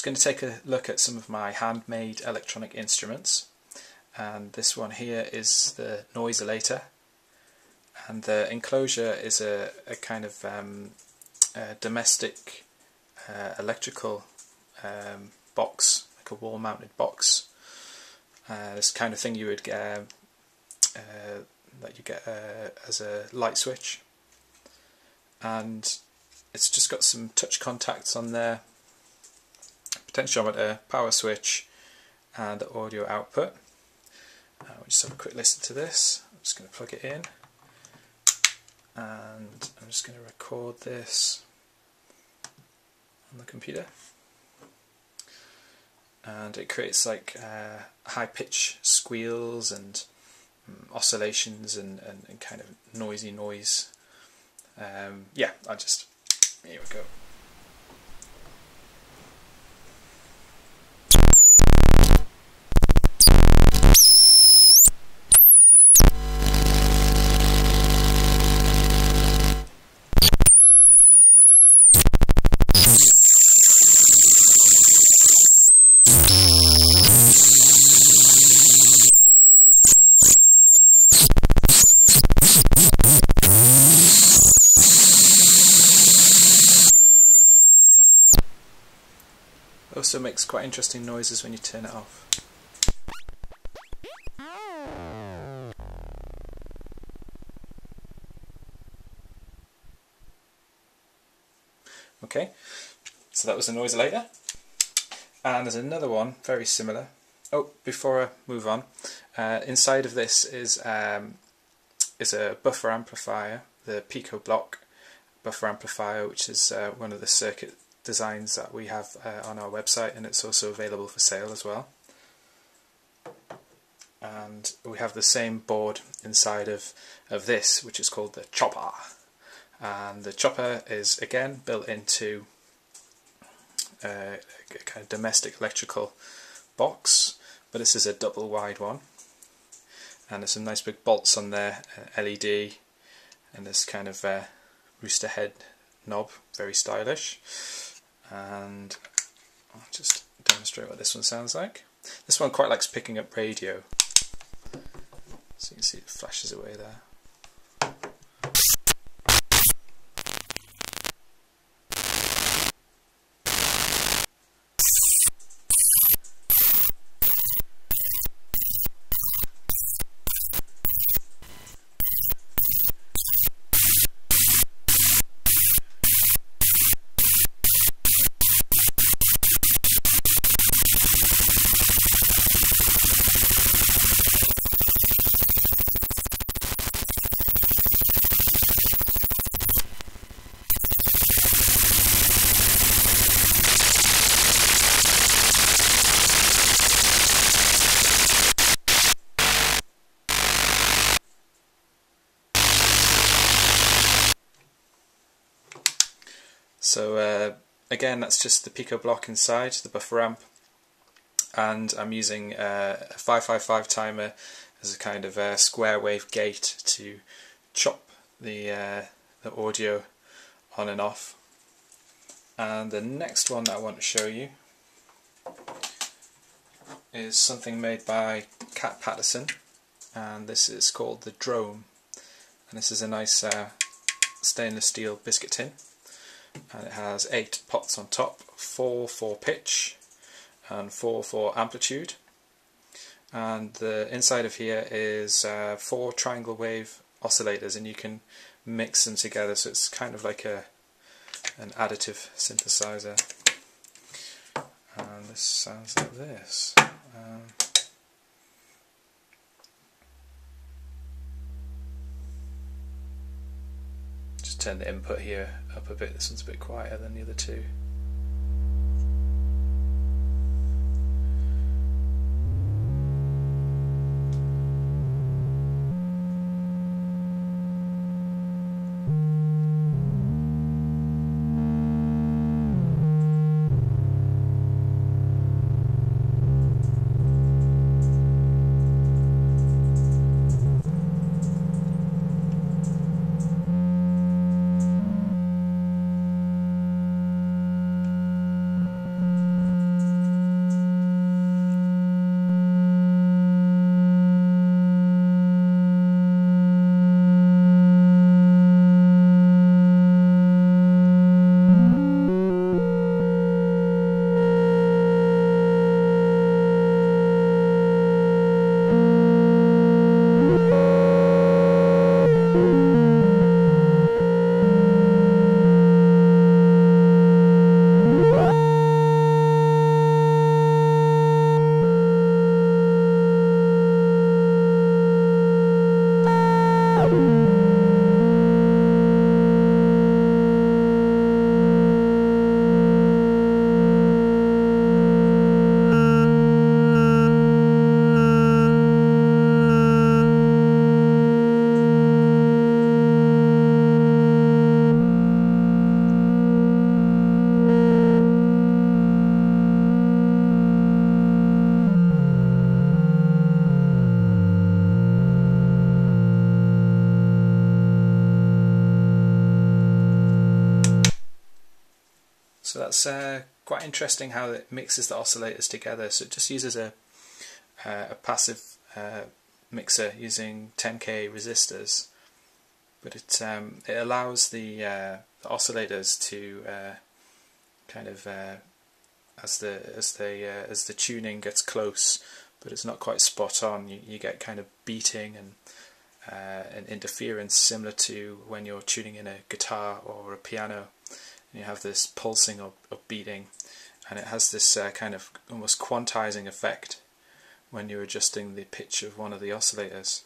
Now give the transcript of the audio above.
just going to take a look at some of my handmade electronic instruments. And this one here is the Noiseillator and the enclosure is a, a kind of um, a domestic uh, electrical um, box, like a wall mounted box. Uh, this kind of thing you would get uh, that you get uh, as a light switch. And it's just got some touch contacts on there potentiometer, power switch and the audio output. Uh, we'll just have a quick listen to this. I'm just going to plug it in and I'm just going to record this on the computer and it creates like uh, high pitch squeals and um, oscillations and, and, and, kind of noisy noise. Um, yeah, I just, here we go. Also makes quite interesting noises when you turn it off. Okay, so that was the Noiseillator. And there's another one, very similar. Oh, before I move on, uh, inside of this is um, is a buffer amplifier, the Picoblok buffer amplifier, which is uh, one of the circuit designs that we have uh, on our website and it's also available for sale as well. And we have the same board inside of, of this which is called the Choppa. And the Choppa is again built into uh, a kind of domestic electrical box but this is a double wide one. And there's some nice big bolts on there uh, LED and this kind of uh, rooster head knob very stylish and I'll just demonstrate what this one sounds like. This one quite likes picking up radio, so you can see it flashes away there. So uh, again, that's just the Picoblok inside, the buffer amp, and I'm using uh, a 555 timer as a kind of a square wave gate to chop the, uh, the audio on and off. And the next one that I want to show you is something made by Cat Patterson. And this is called the Drome. And this is a nice uh, stainless steel biscuit tin and it has eight pots on top, four for pitch and four for amplitude. And the inside of here is uh, four triangle wave oscillators and you can mix them together so it's kind of like a an additive synthesizer. And this sounds like this. Um, turn the input here up a bit. This one's a bit quieter than the other two. That's uh, quite interesting how it mixes the oscillators together. So it just uses a, uh, a passive uh, mixer using 10k resistors, but it um, it allows the, uh, the oscillators to uh, kind of uh, as the as the as the tuning gets close, but it's not quite spot on. You, you get kind of beating and uh, an interference similar to when you're tuning in a guitar or a piano and you have this pulsing or, or beating and it has this uh, kind of almost quantizing effect when you're adjusting the pitch of one of the oscillators